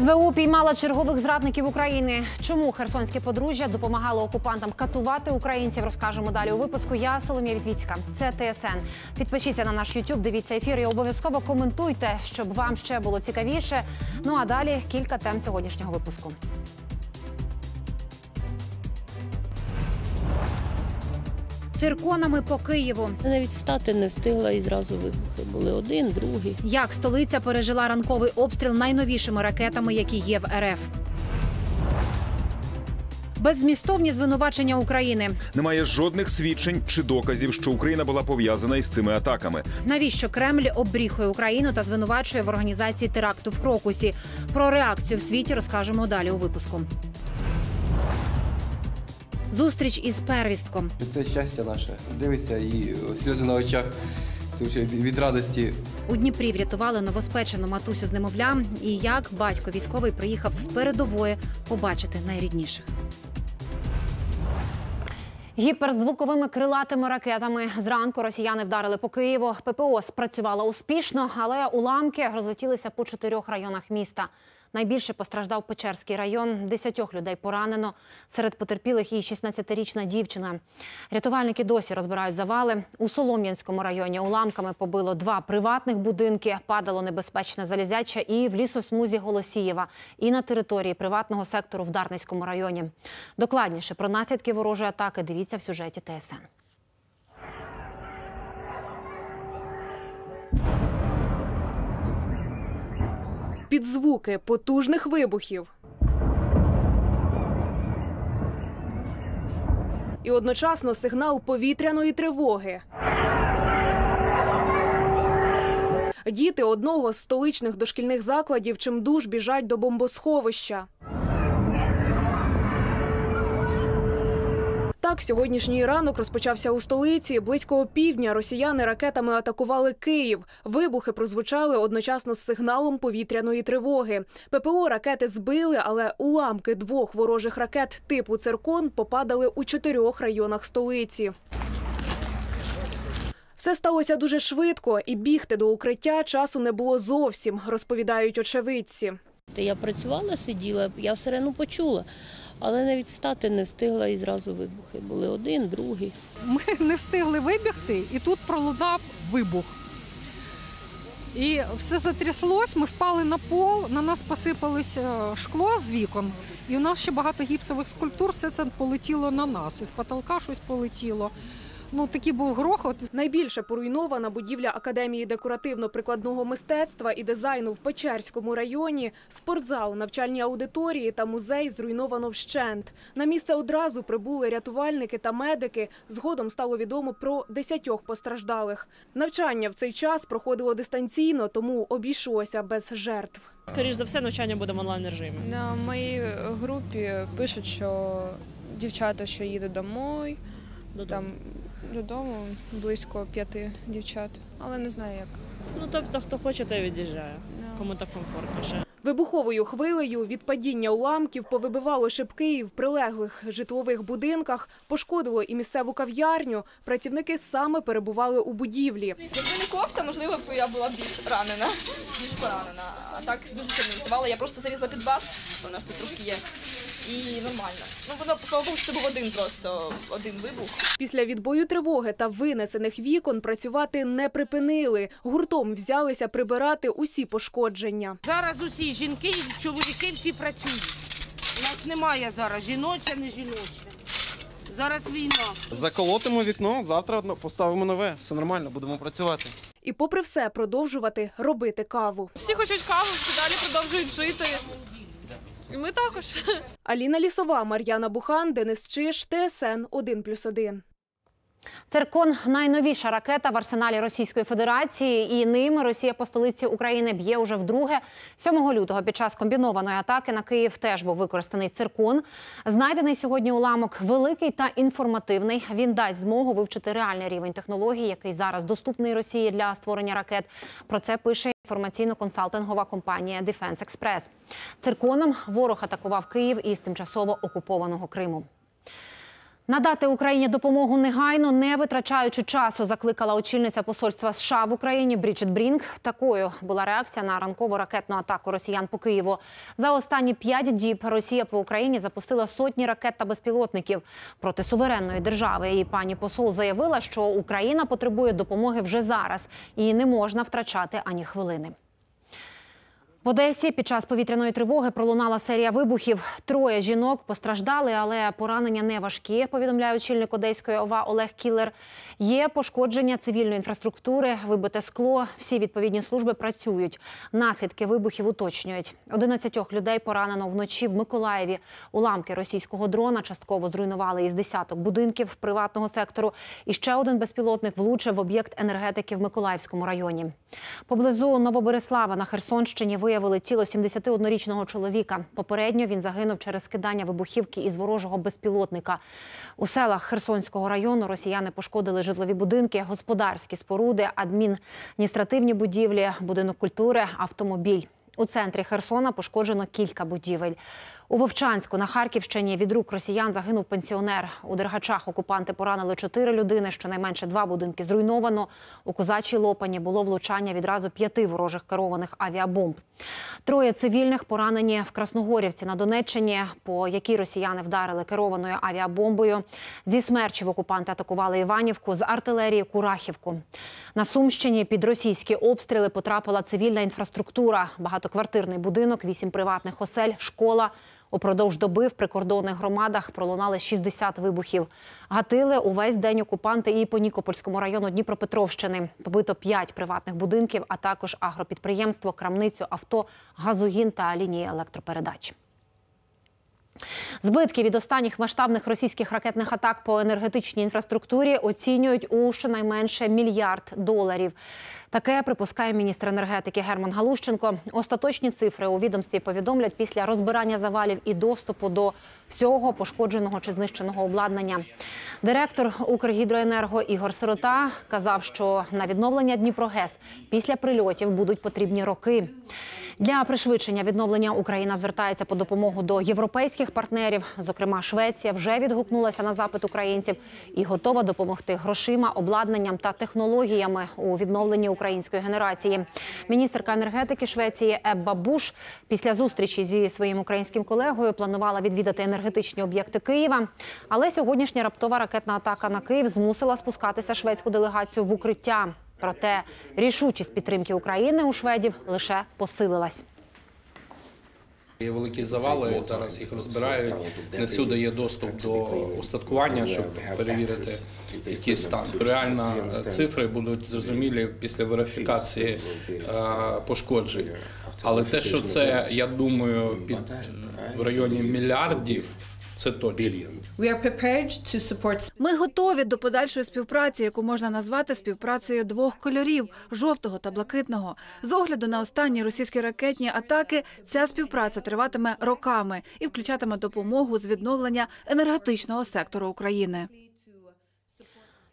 СБУ піймала чергових зрадників України. Чому херсонське подружжя допомагало окупантам катувати українців? Розкажемо далі у випуску. Я Соломія Вітвіцька. Це ТСН. Підпишіться на наш YouTube, дивіться ефір і обов'язково коментуйте, щоб вам ще було цікавіше. Ну а далі кілька тем сьогоднішнього випуску. Цирконами по Києву. Навіть стати не встигла і зразу вибухи. Були один, другий. Як столиця пережила ранковий обстріл найновішими ракетами, які є в РФ. Беззмістовні звинувачення України. Немає жодних свідчень чи доказів, що Україна була пов'язана із цими атаками. Навіщо Кремль обріхує Україну та звинувачує в організації теракту в Крокусі? Про реакцію в світі розкажемо далі у випуску. Зустріч із первістком. Це щастя наше. Дивишся і сльози на очах. Від радості У Дніпрі врятували новоспечену матусю з немовлям. І як батько військовий приїхав з передової побачити найрідніших. Гіперзвуковими крилатими ракетами зранку росіяни вдарили по Києву. ППО спрацювала успішно, але уламки розлетілися по чотирьох районах міста. Найбільше постраждав Печерський район. Десятьох людей поранено. Серед потерпілих і 16-річна дівчина. Рятувальники досі розбирають завали. У Солом'янському районі уламками побило два приватних будинки. Падало небезпечне залізяче і в лісосмузі Голосієва, і на території приватного сектору в Дарницькому районі. Докладніше про наслідки ворожої атаки дивіться в сюжеті ТСН. Під звуки потужних вибухів. І одночасно сигнал повітряної тривоги. Діти одного з столичних дошкільних закладів чимдуж біжать до бомбосховища. Так, сьогоднішній ранок розпочався у столиці. Близько опівдня росіяни ракетами атакували Київ. Вибухи прозвучали одночасно з сигналом повітряної тривоги. ППО ракети збили, але уламки двох ворожих ракет типу циркон попадали у чотирьох районах столиці. Все сталося дуже швидко, і бігти до укриття часу не було зовсім, розповідають очевидці. Я працювала, сиділа, я все одно почула, але навіть стати не встигла і зразу вибухи. Були один, другий. Ми не встигли вибігти, і тут пролунав вибух. І все затряслось, ми впали на пол, на нас посипалось е, шкло з вікон, і у нас ще багато гіпсових скульптур, все це полетіло на нас. Із потолка щось полетіло. Ну, такий був грохот. Найбільше поруйнована будівля Академії декоративно-прикладного мистецтва і дизайну в Печерському районі, спортзал, навчальні аудиторії та музей зруйновано вщент. На місце одразу прибули рятувальники та медики. Згодом стало відомо про десятьох постраждалих. Навчання в цей час проходило дистанційно, тому обійшлося без жертв. Скоріш за все, навчання буде в онлайн режимі. На моїй групі пишуть, що дівчата, що їдуть домой, там додому близько п'яти дівчат, але не знаю як. Ну тобто, хто хоче, той від'їжджає. Кому так комфортніше. Вибуховою хвилею від падіння уламків повибивало шибки і в прилеглих житлових будинках, пошкодило і місцеву кав'ярню. Працівники саме перебували у будівлі. Якби не кофта, можливо, б я була більш ранена, більш поранена. А так дуже сильно відбивала. Я просто залізла під бар, у нас тут трошки є. І нормально. Ну, воно, слава Богу, що це був один просто один вибух. Після відбою тривоги та винесених вікон працювати не припинили. Гуртом взялися прибирати усі пошкодження. Зараз усі жінки і чоловіки всі працюють. У нас немає зараз жіноча, не жіноча. Зараз війна. Заколотимо вікно, завтра поставимо нове. Все нормально, будемо працювати. І попри все продовжувати робити каву. Всі хочуть каву, всі далі продовжують жити. І ми також. Аліна Лісова, Мар'яна Бухан, Денис Чиш, ТСН 1+,1. Циркон найновіша ракета в арсеналі Російської Федерації, і ними Росія по столиці України б'є уже вдруге. 7 лютого під час комбінованої атаки на Київ теж був використаний циркон. Знайдений сьогодні уламок великий та інформативний. Він дасть змогу вивчити реальний рівень технологій, який зараз доступний Росії для створення ракет. Про це пише інформаційно-консалтингова компанія Defense Express. Цирконом ворог атакував Київ із тимчасово окупованого Криму. Надати Україні допомогу негайно, не витрачаючи часу, закликала очільниця посольства США в Україні Бріджит Брінк. Такою була реакція на ранкову ракетну атаку росіян по Києву. За останні п'ять діб Росія по Україні запустила сотні ракет та безпілотників проти суверенної держави. І пані посол заявила, що Україна потребує допомоги вже зараз і не можна втрачати ані хвилини. В Одесі під час повітряної тривоги пролунала серія вибухів. Троє жінок постраждали, але поранення не важкі, повідомляє очільник Одеської ОВА Олег Кілер. Є пошкодження цивільної інфраструктури, вибите скло. Всі відповідні служби працюють. Наслідки вибухів уточнюють. 11 людей поранено вночі в Миколаєві. Уламки російського дрона частково зруйнували із десяток будинків приватного сектору. І ще один безпілотник влучив в об'єкт енергетики в Миколаївському районі. Поблизу Новобереслава на Херсонщині виявили тіло 71-річного чоловіка. Попередньо він загинув через скидання вибухівки із ворожого безпілотника. У селах Херсонського району росіяни пошкодили житлові будинки, господарські споруди, адміністративні будівлі, будинок культури, автомобіль. У центрі Херсона пошкоджено кілька будівель. У Вовчанську на Харківщині від рук росіян загинув пенсіонер. У Дергачах окупанти поранили чотири людини. Щонайменше два будинки зруйновано. У Козачій Лопані було влучання відразу п'яти ворожих керованих авіабомб. Троє цивільних поранені в Красногорівці на Донеччині, по якій росіяни вдарили керованою авіабомбою. Зі смерчів окупанти атакували Іванівку, з артилерії Курахівку. На Сумщині під російські обстріли потрапила цивільна інфраструктура, багатоквартирний будинок, вісім приватних осель, школа. Упродовж доби в прикордонних громадах пролунали 60 вибухів. Гатили увесь день окупанти і по Нікопольському району Дніпропетровщини. Побито 5 приватних будинків, а також агропідприємство, крамницю, авто, газогін та лінії електропередач. Збитки від останніх масштабних російських ракетних атак по енергетичній інфраструктурі оцінюють у щонайменше мільярд доларів. Таке припускає міністр енергетики Герман Галущенко. Остаточні цифри у відомстві повідомлять після розбирання завалів і доступу до всього пошкодженого чи знищеного обладнання. Директор Укргідроенерго Ігор Сирота казав, що на відновлення Дніпрогес після прильотів будуть потрібні роки. Для пришвидшення відновлення Україна звертається по допомогу до європейських партнерів. Зокрема, Швеція вже відгукнулася на запит українців і готова допомогти грошима, обладнанням та технологіями у відновленні української генерації. Міністерка енергетики Швеції Ебба Буш після зустрічі зі своїм українським колегою планувала відвідати енергетичні об'єкти Києва. Але сьогоднішня раптова ракетна атака на Київ змусила спускатися шведську делегацію в укриття. Проте рішучість підтримки України у шведів лише посилилась. Є великі завали, зараз їх розбирають. Не всюди є доступ до устаткування, щоб перевірити, який стан. Реально цифри будуть зрозумілі після верифікації е, пошкоджень. Але те, що це, я думаю, під в районі мільярдів, це точно. Ми готові до подальшої співпраці, яку можна назвати співпрацею двох кольорів жовтого та блакитного. З огляду на останні російські ракетні атаки, ця співпраця триватиме роками і включатиме допомогу з відновлення енергетичного сектору України.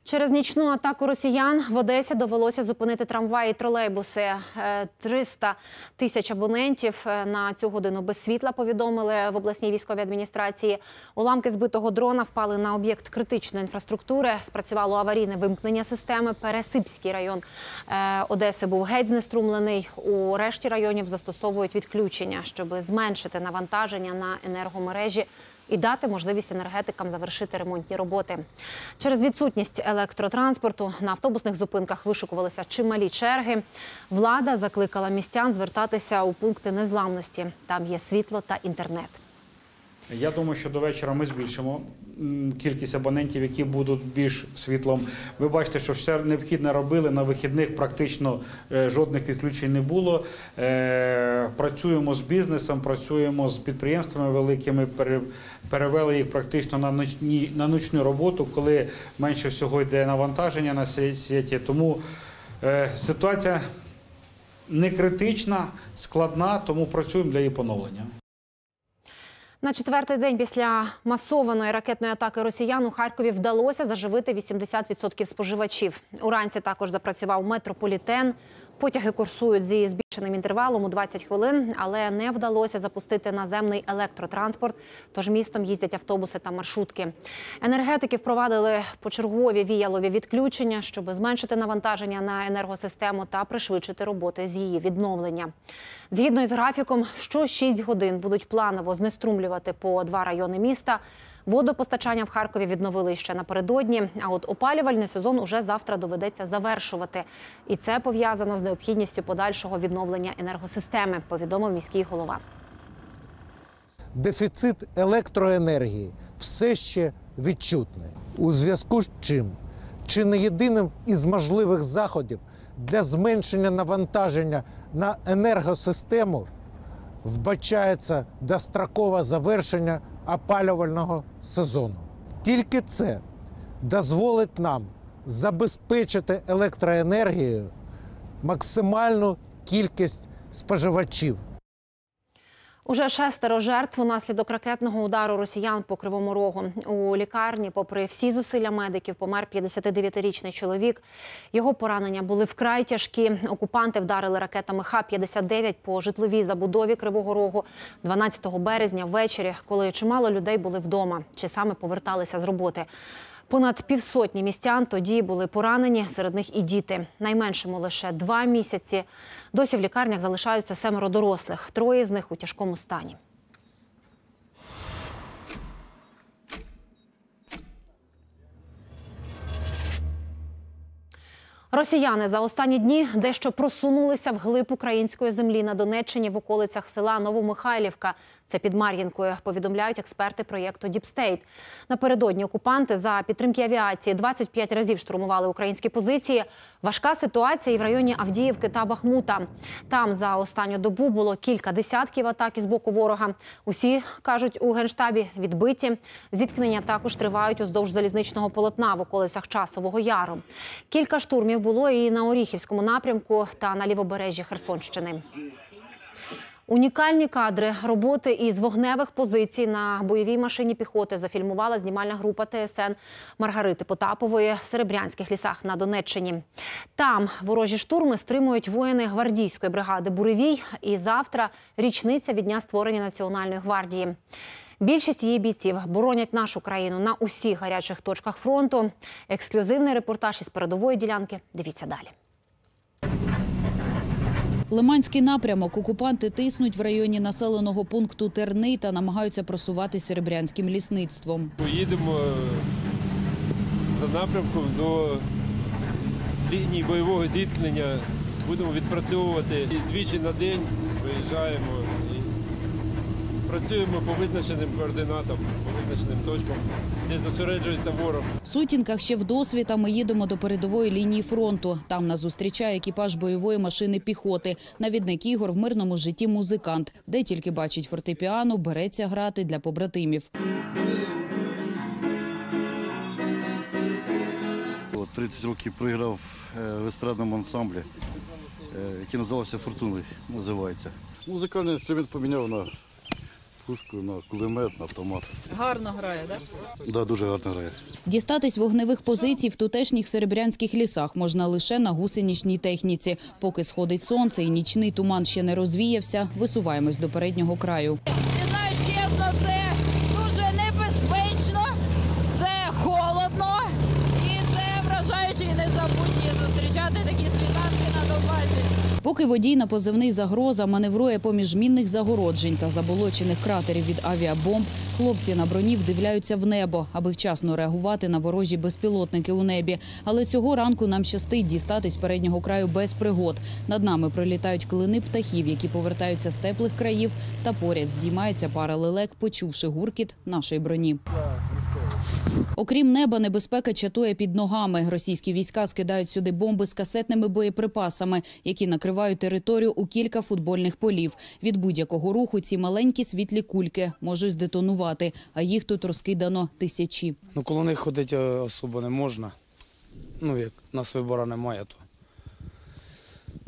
Через нічну атаку росіян в Одесі довелося зупинити трамваї і тролейбуси. Е, 300 тисяч абонентів е, на цю годину без світла повідомили в обласній військовій адміністрації. Уламки збитого дрона впали на об'єкт критичної інфраструктури. Спрацювало аварійне вимкнення системи. Пересипський район е, Одеси був геть знеструмлений. У решті районів застосовують відключення, щоб зменшити навантаження на енергомережі і дати можливість енергетикам завершити ремонтні роботи. Через відсутність електротранспорту на автобусних зупинках вишукувалися чималі черги. Влада закликала містян звертатися у пункти незламності. Там є світло та інтернет. Я думаю, що до вечора ми збільшимо кількість абонентів, які будуть більш світлом. Ви бачите, що все необхідне робили. На вихідних практично е, жодних відключень не було. Е, Працюємо з бізнесом, працюємо з підприємствами великими, перевели їх практично на ночні ночну роботу, коли менше всього йде навантаження на сі- сіті. Тому е, ситуація не критична, складна, тому працюємо для її поновлення. На четвертий день після масованої ракетної атаки росіян у Харкові вдалося заживити 80% споживачів. Уранці також запрацював метрополітен. Потяги курсують зі Чинним інтервалом у 20 хвилин, але не вдалося запустити наземний електротранспорт. Тож містом їздять автобуси та маршрутки. Енергетики впровадили почергові віялові відключення, щоб зменшити навантаження на енергосистему та пришвидшити роботи з її відновлення. Згідно із графіком, що 6 годин будуть планово знеструмлювати по два райони міста. Водопостачання в Харкові відновили ще напередодні. А от опалювальний сезон уже завтра доведеться завершувати. І це пов'язано з необхідністю подальшого відновлення енергосистеми, повідомив міський голова. дефіцит електроенергії все ще відчутний. У зв'язку з чим чи не єдиним із можливих заходів для зменшення навантаження на енергосистему вбачається дострокове завершення опалювального сезону. Тільки це дозволить нам забезпечити електроенергією максимальну кількість споживачів. Уже шестеро жертв унаслідок ракетного удару росіян по кривому рогу. У лікарні, попри всі зусилля медиків, помер 59-річний чоловік. Його поранення були вкрай тяжкі. Окупанти вдарили ракетами Х-59 по житловій забудові Кривого Рогу 12 березня ввечері, коли чимало людей були вдома чи саме поверталися з роботи. Понад півсотні містян тоді були поранені, серед них і діти. Найменшому лише два місяці. Досі в лікарнях залишаються семеро дорослих. Троє з них у тяжкому стані. Росіяни за останні дні дещо просунулися вглиб української землі на Донеччині в околицях села Новомихайлівка. Це під Мар'їнкою, повідомляють експерти проєкту Діпстейт. Напередодні окупанти за підтримки авіації 25 разів штурмували українські позиції. Важка ситуація і в районі Авдіївки та Бахмута. Там за останню добу було кілька десятків атак із боку ворога. Усі кажуть у генштабі відбиті. Зіткнення також тривають уздовж залізничного полотна в околицях часового яру. Кілька штурмів було і на Оріхівському напрямку та на лівобережжі Херсонщини. Унікальні кадри роботи із вогневих позицій на бойовій машині піхоти зафільмувала знімальна група ТСН Маргарити Потапової в Серебрянських лісах на Донеччині. Там ворожі штурми стримують воїни гвардійської бригади Буревій. І завтра річниця від дня створення Національної гвардії. Більшість її бійців боронять нашу країну на усіх гарячих точках фронту. Ексклюзивний репортаж із передової ділянки. Дивіться далі. Лиманський напрямок окупанти тиснуть в районі населеного пункту Терни та намагаються просувати серебрянським лісництвом. Поїдемо е, за напрямком до лінії бойового зіткнення. Будемо відпрацьовувати двічі на день. Виїжджаємо працюємо по визначеним координатам, по визначеним точкам, де зосереджується ворог. В сутінках ще в досвіта ми їдемо до передової лінії фронту. Там нас зустрічає екіпаж бойової машини піхоти. Навідник Ігор в мирному житті музикант. Де тільки бачить фортепіано, береться грати для побратимів. От 30 років проіграв е, в естрадному ансамблі, е, який називався Фортуною. Називається. Музикальний інструмент поміняв на пушку, на кулемет, на автомат. Гарно грає, так? Да, дуже гарно грає. Дістатись вогневих позицій в тутешніх серебрянських лісах можна лише на гусенічній техніці. Поки сходить сонце і нічний туман ще не розвіявся, висуваємось до переднього краю. Знаю, чесно, це дуже небезпечно, це холодно і це вражаюче і незабутні зустрічати такі світанки на Донбасі. Поки водій на позивний загроза маневрує поміж мінних загороджень та заболочених кратерів від авіабомб, хлопці на броні вдивляються в небо, аби вчасно реагувати на ворожі безпілотники у небі. Але цього ранку нам щастить дістатись переднього краю без пригод. Над нами пролітають клини птахів, які повертаються з теплих країв, та поряд здіймається пара лелек, почувши гуркіт нашої броні. Окрім неба, небезпека чатує під ногами. Російські війська скидають сюди бомби з касетними боєприпасами, які накривають територію у кілька футбольних полів. Від будь-якого руху ці маленькі світлі кульки можуть здетонувати, а їх тут розкидано тисячі. Ну, коло них ходити особо не можна. Ну, як нас вибору немає, то,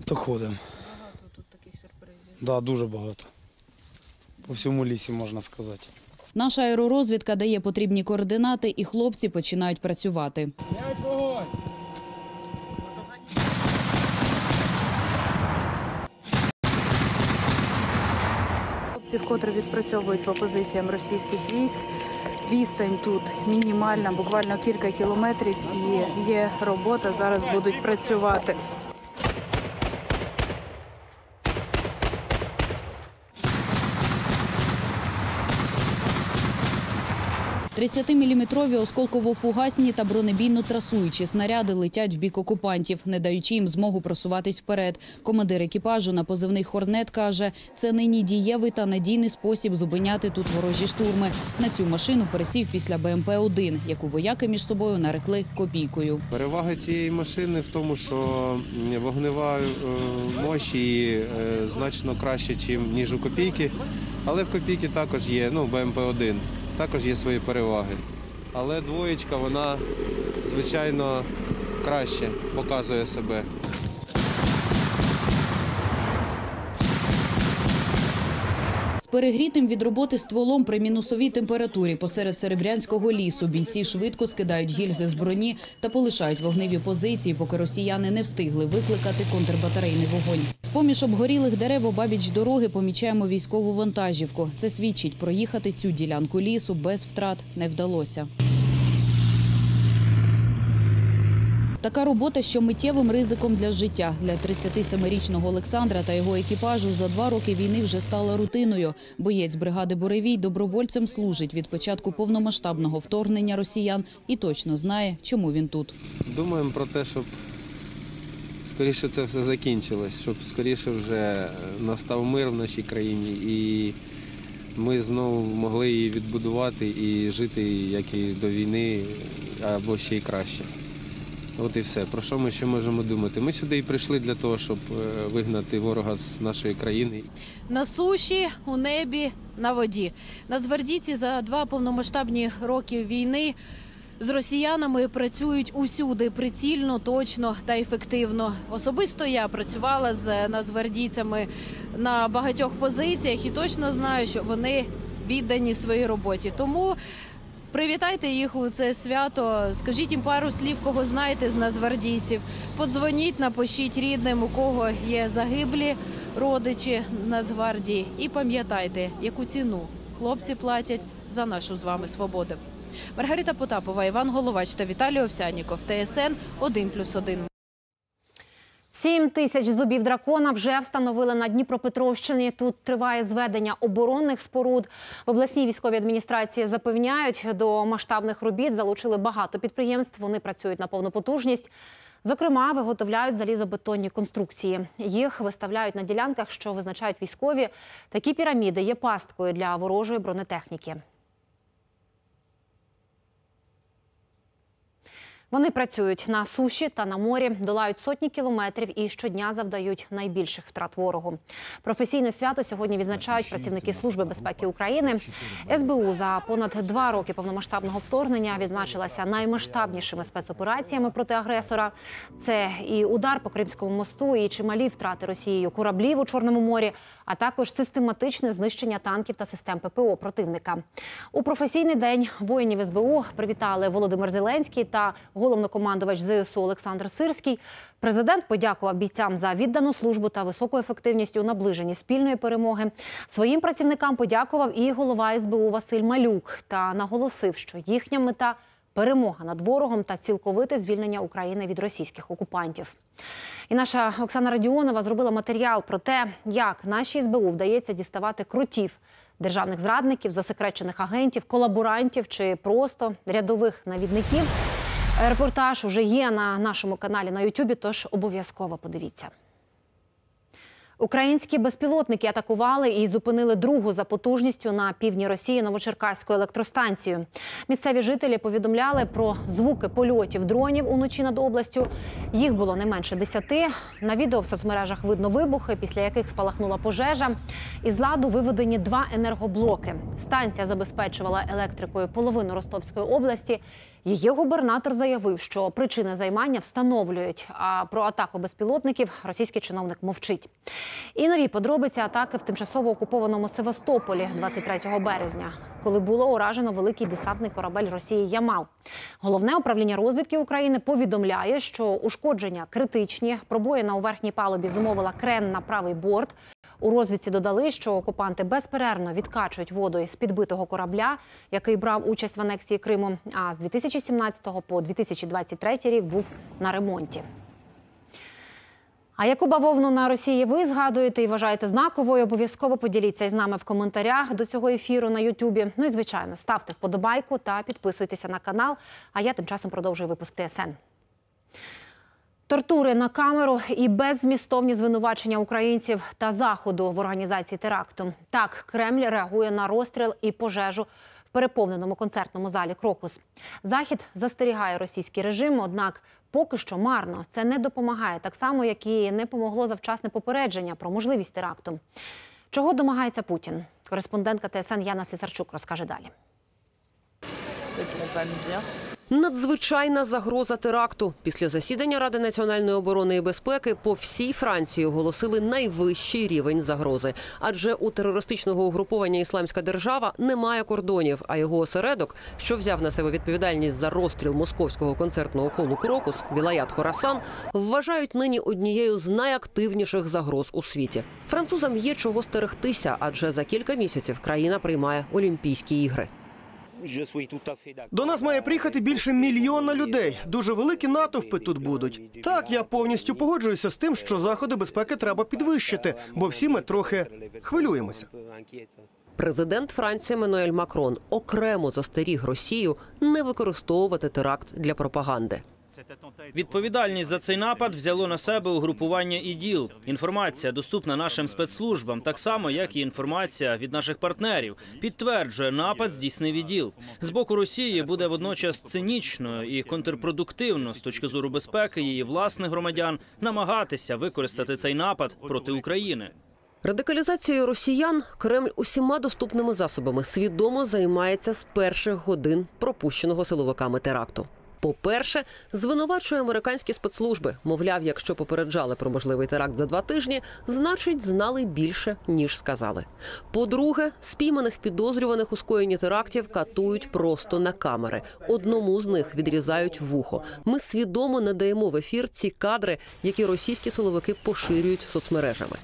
то ходимо. Багато тут таких сюрпризів? Так, да, дуже багато. По всьому лісі можна сказати. Наша аеророзвідка дає потрібні координати, і хлопці починають працювати. Хлопці вкотре відпрацьовують по позиціям російських військ. Відстань тут мінімальна, буквально кілька кілометрів, і є робота. Зараз будуть працювати. 30-міліметрові осколково-фугасні та бронебійно-трасуючі снаряди летять в бік окупантів, не даючи їм змогу просуватись вперед. Командир екіпажу на позивний «Хорнет» каже, це нині дієвий та надійний спосіб зупиняти тут ворожі штурми. На цю машину пересів після БМП-1, яку вояки між собою нарекли копійкою. Перевага цієї машини в тому, що вогнева е, мощь її е, значно краще, ніж у копійки. Але в копійки також є, ну, БМП-1, також є свої переваги. Але двоєчка, вона, звичайно, краще показує себе. Перегрітим від роботи стволом при мінусовій температурі посеред серебрянського лісу бійці швидко скидають гільзи з броні та полишають вогневі позиції, поки росіяни не встигли викликати контрбатарейний вогонь. З поміж обгорілих дерев обабіч дороги помічаємо військову вантажівку. Це свідчить, проїхати цю ділянку лісу без втрат не вдалося. Така робота, що миттєвим ризиком для життя для 37-річного Олександра та його екіпажу за два роки війни вже стала рутиною. Боєць бригади Буревій добровольцем служить від початку повномасштабного вторгнення росіян і точно знає, чому він тут. Думаємо про те, щоб скоріше це все закінчилось, щоб скоріше вже настав мир в нашій країні і ми знову могли її відбудувати і жити як і до війни, або ще й краще. От і все. Про що ми ще можемо думати? Ми сюди і прийшли для того, щоб е, вигнати ворога з нашої країни. На суші, у небі, на воді. Нацгвардійці за два повномасштабні роки війни з росіянами працюють усюди прицільно, точно та ефективно. Особисто я працювала з нацгвардійцями на багатьох позиціях і точно знаю, що вони віддані своїй роботі. Тому Привітайте їх у це свято. Скажіть їм пару слів, кого знаєте з нацгвардійців. Подзвоніть, напишіть рідним, у кого є загиблі родичі Нацгвардії. І пам'ятайте, яку ціну хлопці платять за нашу з вами свободу. Маргарита Потапова, Іван Головач та Віталій Овсяніков. ТСН 1+,1. Сім тисяч зубів дракона вже встановили на Дніпропетровщині. Тут триває зведення оборонних споруд. В обласній військовій адміністрації запевняють, до масштабних робіт залучили багато підприємств. Вони працюють на повну потужність. Зокрема, виготовляють залізобетонні конструкції. Їх виставляють на ділянках, що визначають військові. Такі піраміди є пасткою для ворожої бронетехніки. Вони працюють на суші та на морі, долають сотні кілометрів і щодня завдають найбільших втрат ворогу. Професійне свято сьогодні відзначають працівники Служби безпеки України. СБУ за понад два роки повномасштабного вторгнення відзначилася наймасштабнішими спецопераціями проти агресора. Це і удар по Кримському мосту, і чималі втрати Росією кораблів у Чорному морі, а також систематичне знищення танків та систем ППО противника. У професійний день воїнів СБУ привітали Володимир Зеленський та головнокомандувач ЗСУ Олександр Сирський. Президент подякував бійцям за віддану службу та високу ефективність у наближенні спільної перемоги. Своїм працівникам подякував і голова СБУ Василь Малюк та наголосив, що їхня мета перемога над ворогом та цілковите звільнення України від російських окупантів. І наша Оксана Радіонова зробила матеріал про те, як нашій СБУ вдається діставати крутів державних зрадників, засекречених агентів, колаборантів чи просто рядових навідників. Репортаж уже є на нашому каналі на Ютубі, тож обов'язково подивіться. Українські безпілотники атакували і зупинили другу за потужністю на півдні Росії Новочеркаську електростанцію. Місцеві жителі повідомляли про звуки польотів дронів уночі над областю. Їх було не менше десяти. На відео в соцмережах видно вибухи, після яких спалахнула пожежа. Із ладу виведені два енергоблоки. Станція забезпечувала електрикою половину Ростовської області. Її губернатор заявив, що причини займання встановлюють. А про атаку безпілотників російський чиновник мовчить. І нові подробиці атаки в тимчасово окупованому Севастополі 23 березня, коли було уражено великий десантний корабель Росії Ямал. Головне управління розвідки України повідомляє, що ушкодження критичні. Пробоїна у верхній палубі зумовила крен на правий борт. У розвідці додали, що окупанти безперервно відкачують воду із підбитого корабля, який брав участь в анексії Криму. А з 2017 по 2023 рік був на ремонті. А яку бавовну на Росії ви згадуєте і вважаєте знаковою? Обов'язково поділіться із нами в коментарях до цього ефіру на Ютубі. Ну і звичайно, ставте вподобайку та підписуйтеся на канал. А я тим часом продовжую випуск ТСН. Тортури на камеру і беззмістовні звинувачення українців та заходу в організації теракту. Так, Кремль реагує на розстріл і пожежу в переповненому концертному залі Крокус. Захід застерігає російський режим, однак поки що марно це не допомагає, так само як і не помогло завчасне попередження про можливість теракту. Чого домагається Путін? Кореспондентка ТСН Яна Сисарчук розкаже далі. Надзвичайна загроза теракту. Після засідання Ради національної оборони і безпеки по всій Франції оголосили найвищий рівень загрози. Адже у терористичного угруповання Ісламська держава немає кордонів, а його осередок, що взяв на себе відповідальність за розстріл московського концертного холу Крокус, Вілаят Хорасан, вважають нині однією з найактивніших загроз у світі. Французам є чого стерегтися, адже за кілька місяців країна приймає Олімпійські ігри. До нас має приїхати більше мільйона людей. Дуже великі натовпи тут будуть. Так, я повністю погоджуюся з тим, що заходи безпеки треба підвищити, бо всі ми трохи хвилюємося. Президент Франції Мануель Макрон окремо застеріг Росію не використовувати теракт для пропаганди. Відповідальність за цей напад взяло на себе угрупування іділ. Інформація доступна нашим спецслужбам, так само як і інформація від наших партнерів, підтверджує напад здійснив іділ. З боку Росії буде водночас цинічно і контрпродуктивно з точки зору безпеки її власних громадян намагатися використати цей напад проти України. Радикалізацією росіян Кремль усіма доступними засобами свідомо займається з перших годин пропущеного силовиками теракту. По-перше, звинувачує американські спецслужби. Мовляв, якщо попереджали про можливий теракт за два тижні, значить знали більше ніж сказали. По-друге, спійманих підозрюваних у скоєнні терактів катують просто на камери. Одному з них відрізають вухо. Ми свідомо не даємо в ефір ці кадри, які російські силовики поширюють соцмережами.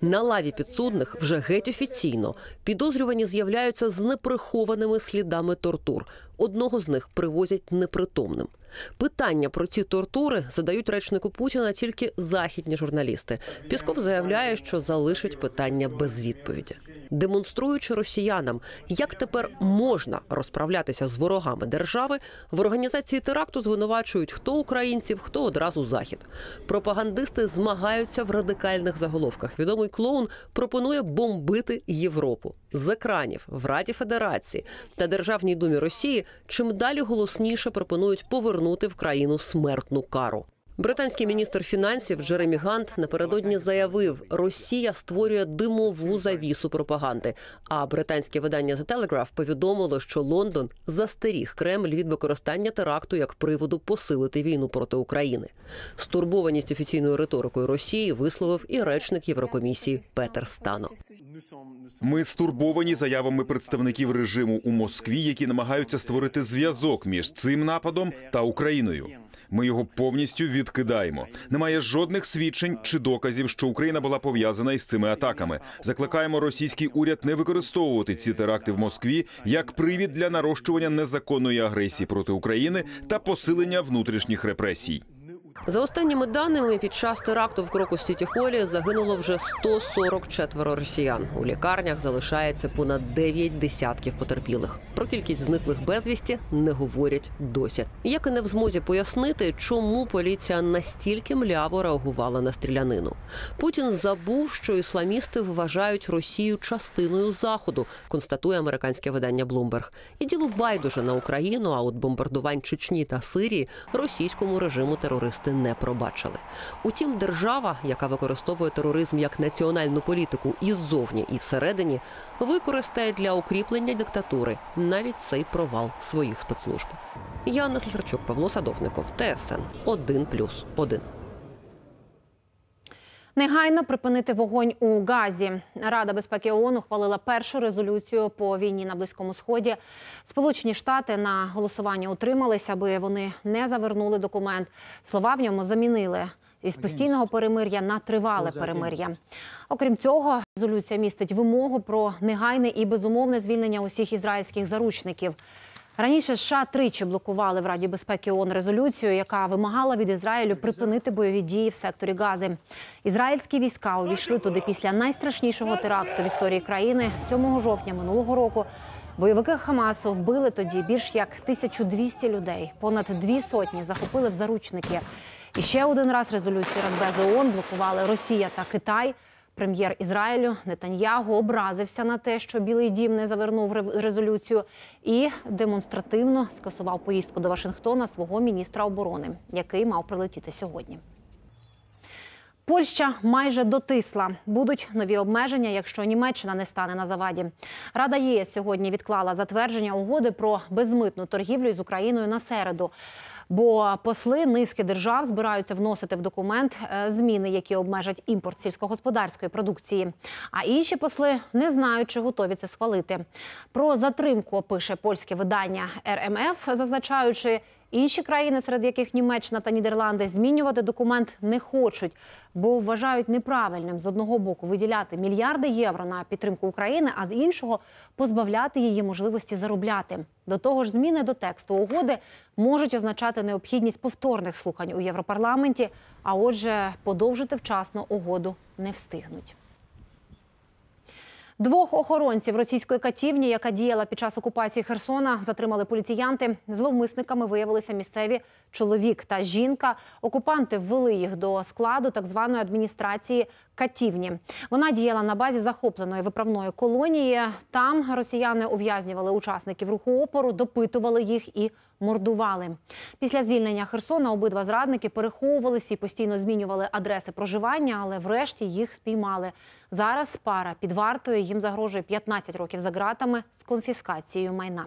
На лаві підсудних вже геть офіційно підозрювані з'являються з неприхованими слідами тортур. Одного з них привозять непритомним. Питання про ці тортури задають речнику Путіна тільки західні журналісти. Пісков заявляє, що залишить питання без відповіді, демонструючи росіянам, як тепер можна розправлятися з ворогами держави. В організації теракту звинувачують хто українців, хто одразу захід. Пропагандисти змагаються в радикальних заголовках. Відомий клоун пропонує бомбити Європу з екранів в Раді Федерації та Державній думі Росії. Чим далі голосніше пропонують повернути в країну смертну кару. Британський міністр фінансів Джеремі Гант напередодні заявив, Росія створює димову завісу пропаганди. А британське видання The Telegraph повідомило, що Лондон застеріг Кремль від використання теракту як приводу посилити війну проти України. Стурбованість офіційною риторикою Росії висловив і речник Єврокомісії Петер Стано. Ми стурбовані заявами представників режиму у Москві, які намагаються створити зв'язок між цим нападом та Україною. Ми його повністю відкидаємо. Немає жодних свідчень чи доказів, що Україна була пов'язана із цими атаками. Закликаємо російський уряд не використовувати ці теракти в Москві як привід для нарощування незаконної агресії проти України та посилення внутрішніх репресій. За останніми даними, під час теракту в Крокус Сіті Холі загинуло вже 144 росіян. У лікарнях залишається понад 9 десятків потерпілих. Про кількість зниклих безвісті не говорять досі. Як і не в змозі пояснити, чому поліція настільки мляво реагувала на стрілянину. Путін забув, що ісламісти вважають Росію частиною заходу, констатує американське видання Bloomberg. І діло байдуже на Україну. А от бомбардувань Чечні та Сирії російському режиму терористи не пробачили. Утім, держава, яка використовує тероризм як національну політику і ззовні, і всередині, використає для укріплення диктатури навіть цей провал своїх спецслужб. Яна Слесарчук, Павло Садовников, ТСН 1+,1. Негайно припинити вогонь у Газі. Рада безпеки ООН ухвалила першу резолюцію по війні на близькому сході. Сполучені Штати на голосування утримались, аби вони не завернули документ. Слова в ньому замінили із постійного перемир'я на тривале перемир'я. Окрім цього, резолюція містить вимогу про негайне і безумовне звільнення усіх ізраїльських заручників. Раніше США тричі блокували в Раді безпеки ООН резолюцію, яка вимагала від Ізраїлю припинити бойові дії в секторі Гази. Ізраїльські війська увійшли туди після найстрашнішого теракту в історії країни 7 жовтня минулого року. Бойовики Хамасу вбили тоді більш як 1200 людей. Понад дві сотні захопили в заручники. І ще один раз резолюцію Радбезу ООН блокували Росія та Китай. Прем'єр Ізраїлю Нетаньягу образився на те, що Білий Дім не завернув ре- резолюцію, і демонстративно скасував поїздку до Вашингтона свого міністра оборони, який мав прилетіти сьогодні. Польща майже дотисла. Будуть нові обмеження, якщо Німеччина не стане на заваді. Рада ЄС сьогодні відклала затвердження угоди про безмитну торгівлю із Україною на середу. Бо посли низки держав збираються вносити в документ е, зміни, які обмежать імпорт сільськогосподарської продукції. А інші посли не знають, чи готові це схвалити. Про затримку пише польське видання РМФ, зазначаючи, інші країни, серед яких Німеччина та Нідерланди, змінювати документ не хочуть, бо вважають неправильним з одного боку виділяти мільярди євро на підтримку України, а з іншого позбавляти її можливості заробляти. До того ж, зміни до тексту угоди можуть означати необхідність повторних слухань у Європарламенті, а отже, подовжити вчасно угоду не встигнуть. Двох охоронців російської катівні, яка діяла під час окупації Херсона, затримали поліціянти. Зловмисниками виявилися місцеві чоловік та жінка. Окупанти ввели їх до складу так званої адміністрації катівні. Вона діяла на базі захопленої виправної колонії. Там росіяни ув'язнювали учасників руху опору, допитували їх і мордували. Після звільнення Херсона обидва зрадники переховувалися і постійно змінювали адреси проживання, але врешті їх спіймали. Зараз пара під вартою їм загрожує 15 років за ґратами з конфіскацією майна.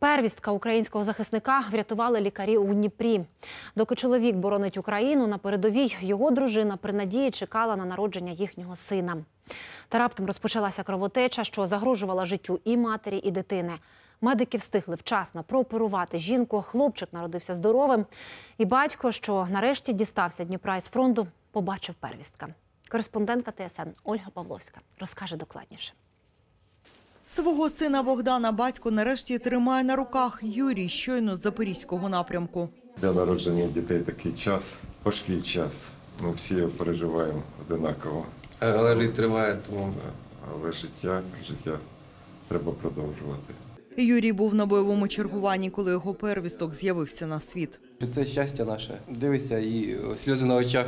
Первістка українського захисника врятували лікарі у Дніпрі. Доки чоловік боронить Україну на передовій, його дружина при надії чекала на народження їхнього сина. Та раптом розпочалася кровотеча, що загрожувала життю і матері, і дитини. Медики встигли вчасно прооперувати жінку. Хлопчик народився здоровим. І батько, що нарешті дістався Дніпра із фронту, побачив первістка. Кореспондентка ТСН Ольга Павловська розкаже докладніше. Свого сина Богдана батько нарешті тримає на руках Юрій щойно з запорізького напрямку. Для народження дітей такий час, важкий час. Ми всі переживаємо одинаково. Але рік триває, тому Але життя, життя треба продовжувати. Юрій був на бойовому чергуванні, коли його первісток з'явився на світ. це щастя наше. Дивишся і сльози на очах,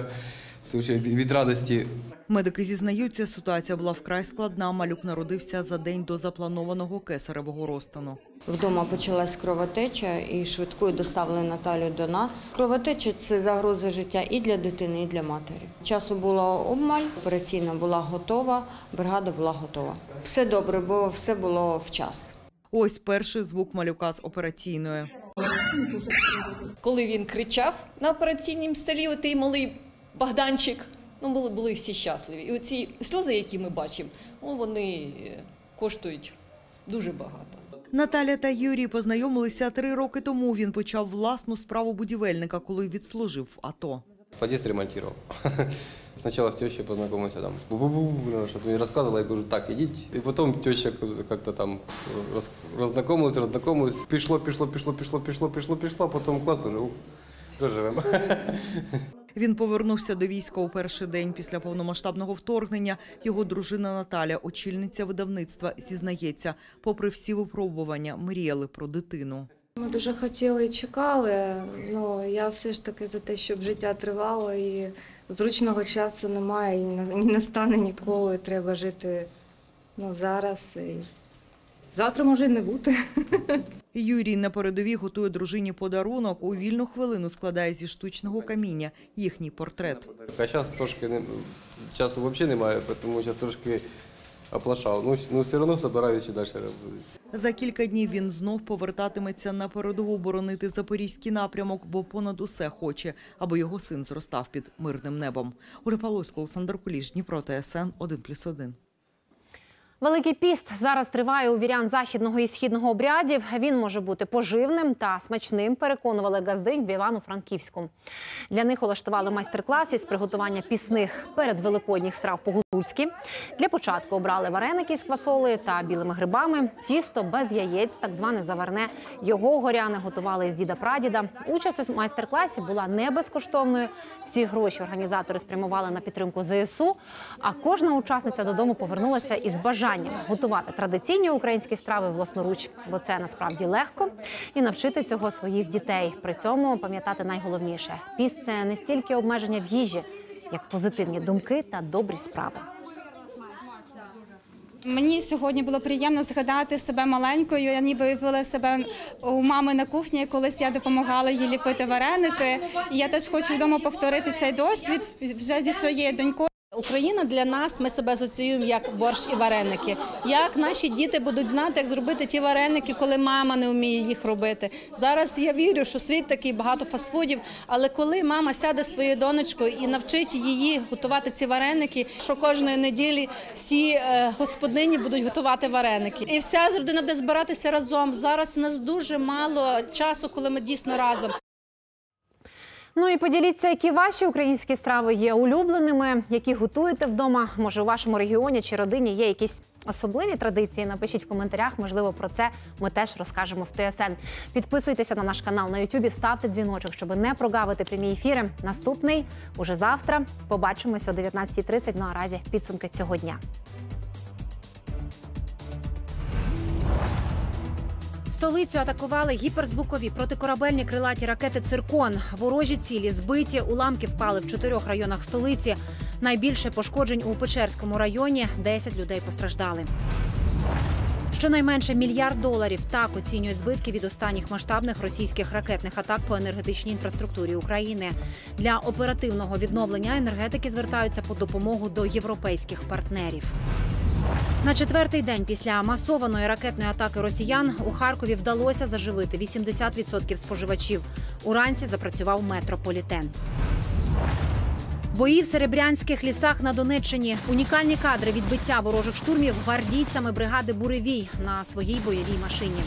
тому що від радості. Медики зізнаються, ситуація була вкрай складна. Малюк народився за день до запланованого кесаревого розтину. Вдома почалась кровотеча і швидкою доставили Наталю до нас. Кровотеча це загроза життя і для дитини, і для матері. Часу було обмаль, операційна була готова, бригада була готова. Все добре, бо все було в час. Ось перший звук малюка з операційної. Коли він кричав на операційному столі, отий малий Богданчик, ну були, були всі щасливі. І оці сльози, які ми бачимо, ну, вони е, коштують дуже багато. Наталя та Юрій познайомилися три роки тому. Він почав власну справу будівельника, коли відслужив в АТО. Подъезд ремонтировал. Сначала с тещей познакомился там. Она что-то мне рассказывала, я говорю, так, идите. И потом теща как-то там раз, разнакомилась, разнакомилась. Пішло, пішло, пішло, пішло, пішло, пішло, пішло, потім клас уже, ух, доживемо. Він повернувся до війська у перший день після повномасштабного вторгнення. Його дружина Наталя, очільниця видавництва, зізнається, попри всі випробування, мріяли про дитину. Ми дуже хотіли і чекали. Ну я все ж таки за те, щоб життя тривало і зручного часу немає, і не не настане ніколи. Треба жити ну, зараз. І завтра може й не бути. Юрій на передовій готує дружині подарунок. У вільну хвилину складає зі штучного каміння їхній портрет. А зараз трошки не, часу взагалі немає, тому що трошки оплашав. Ну, ну все одно збираюся далі робити. За кілька днів він знов повертатиметься на передову боронити запорізький напрямок, бо понад усе хоче, аби його син зростав під мирним небом. Олександр Куліш, Дніпро, ТСН 1+,1. Великий піст зараз триває у вірян західного і східного обрядів. Він може бути поживним та смачним. Переконували газдинь в Івано-Франківську. Для них улаштували майстер-клас із приготування пісних передвеликодніх страв по-гуцульськи. Для початку обрали вареники з квасолею та білими грибами. Тісто без яєць, так зване заварне. Його горяни готували із діда прадіда. Участь у майстер-класі була не безкоштовною. Всі гроші організатори спрямували на підтримку ЗСУ. А кожна учасниця додому повернулася із бажанням готувати традиційні українські страви власноруч, бо це насправді легко, і навчити цього своїх дітей. При цьому пам'ятати найголовніше: піст це не стільки обмеження в їжі, як позитивні думки та добрі справи. Мені сьогодні було приємно згадати себе маленькою. Я ніби виявила себе у мами на кухні. Колись я допомагала їй ліпити вареники. І я теж хочу вдома повторити цей досвід вже зі своєю донькою. Україна для нас ми себе асоціюємо як борщ і вареники. Як наші діти будуть знати, як зробити ті вареники, коли мама не вміє їх робити. Зараз я вірю, що світ такий багато фастфудів, але коли мама сяде своєю донечкою і навчить її готувати ці вареники, що кожної неділі всі е, господині будуть готувати вареники, і вся родина буде збиратися разом. Зараз в нас дуже мало часу, коли ми дійсно разом. Ну і поділіться, які ваші українські страви є улюбленими, які готуєте вдома. Може, у вашому регіоні чи родині є якісь особливі традиції. Напишіть в коментарях. Можливо, про це ми теж розкажемо в ТСН. Підписуйтеся на наш канал на Ютубі, ставте дзвіночок, щоб не прогавити прямі ефіри. Наступний уже завтра. Побачимося о 19.30. Ну а разі підсумки цього дня. Столицю атакували гіперзвукові протикорабельні крилаті ракети Циркон. Ворожі цілі збиті, уламки впали в чотирьох районах столиці. Найбільше пошкоджень у Печерському районі 10 людей постраждали. Щонайменше мільярд доларів так оцінюють збитки від останніх масштабних російських ракетних атак по енергетичній інфраструктурі України. Для оперативного відновлення енергетики звертаються по допомогу до європейських партнерів. На четвертий день після масованої ракетної атаки росіян у Харкові вдалося заживити 80% споживачів. Уранці запрацював метрополітен. Бої в серебрянських лісах на Донеччині. Унікальні кадри відбиття ворожих штурмів гвардійцями бригади Буревій на своїй бойовій машині.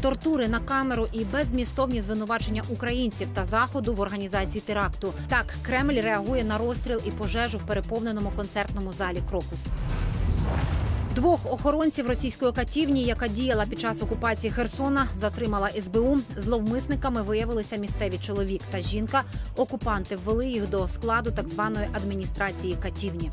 Тортури на камеру і беззмістовні звинувачення українців та заходу в організації теракту. Так Кремль реагує на розстріл і пожежу в переповненому концертному залі Крокус. Двох охоронців російської катівні, яка діяла під час окупації Херсона, затримала СБУ. Зловмисниками виявилися місцеві чоловік та жінка. Окупанти ввели їх до складу так званої адміністрації катівні.